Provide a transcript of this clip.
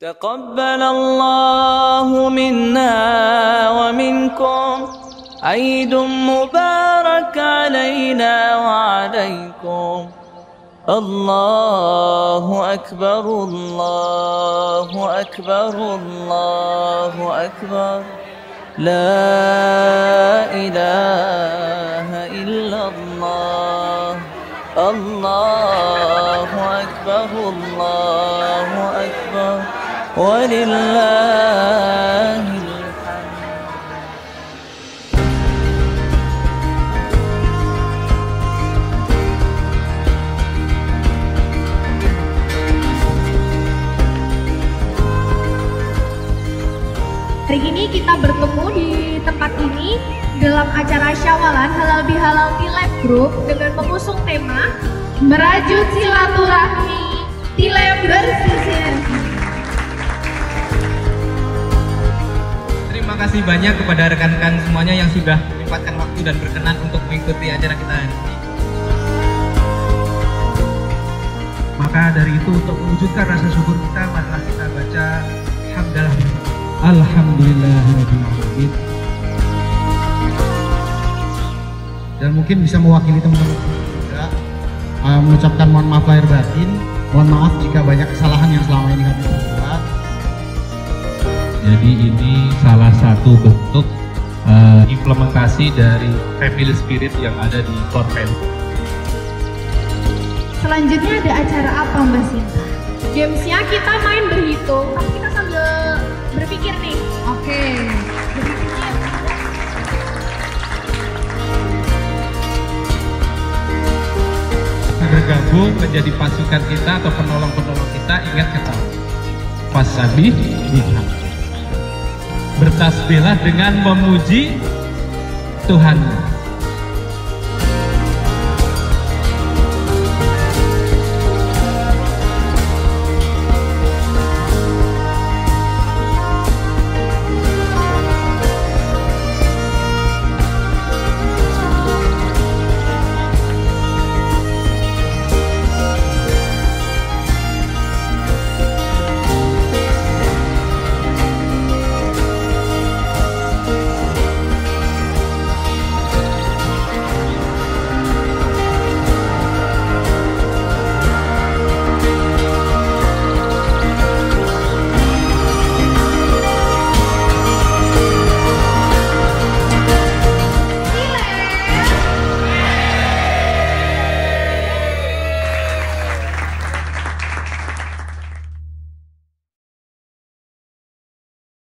تقبل الله منا ومنكم. عيد مبارك علينا وعليكم. الله أكبر الله أكبر الله أكبر. لا إله إلا الله. الله أكبر الله ولله الحمد Hari ini kita bertemu di tempat ini dalam acara Syawalan Halal Bihalal Tilep Group dengan mengusung tema Merajut Silaturahmi Tilep kasih banyak kepada rekan-rekan semuanya yang sudah menyempatkan waktu dan berkenan untuk mengikuti acara kita hari ini. Maka dari itu untuk mewujudkan rasa syukur kita, marilah kita baca Hamdalah. Alhamdulillahirrahmanirrahim. Dan mungkin bisa mewakili teman-teman juga uh, mengucapkan mohon maaf lahir batin. Mohon maaf jika banyak kesalahan yang selama ini kami buat. Jadi ini salah satu bentuk uh, implementasi dari family spirit yang ada di Korpel. Selanjutnya ada acara apa Mbak Sinta? Gamesnya kita main berhitung, tapi kita sambil berpikir nih. Oke. Berpikir. Bergabung menjadi pasukan kita atau penolong-penolong kita ingat kata Fasabi biha. Bertasbihlah dengan memuji Tuhan.